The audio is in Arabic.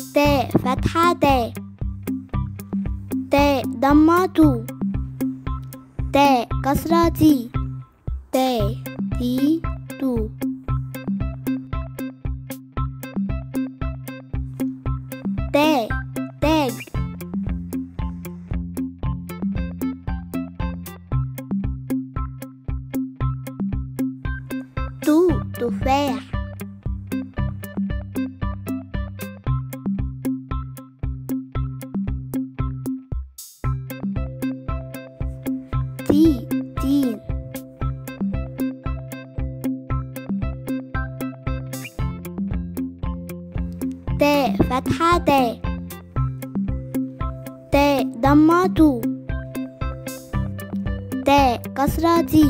ت فتحة ت ت ضمة تو. ت كسرة تي. ت تي تو. ت تاج. تو تفاح. ت فتحة ت. ت ضمة ت. كسرة تي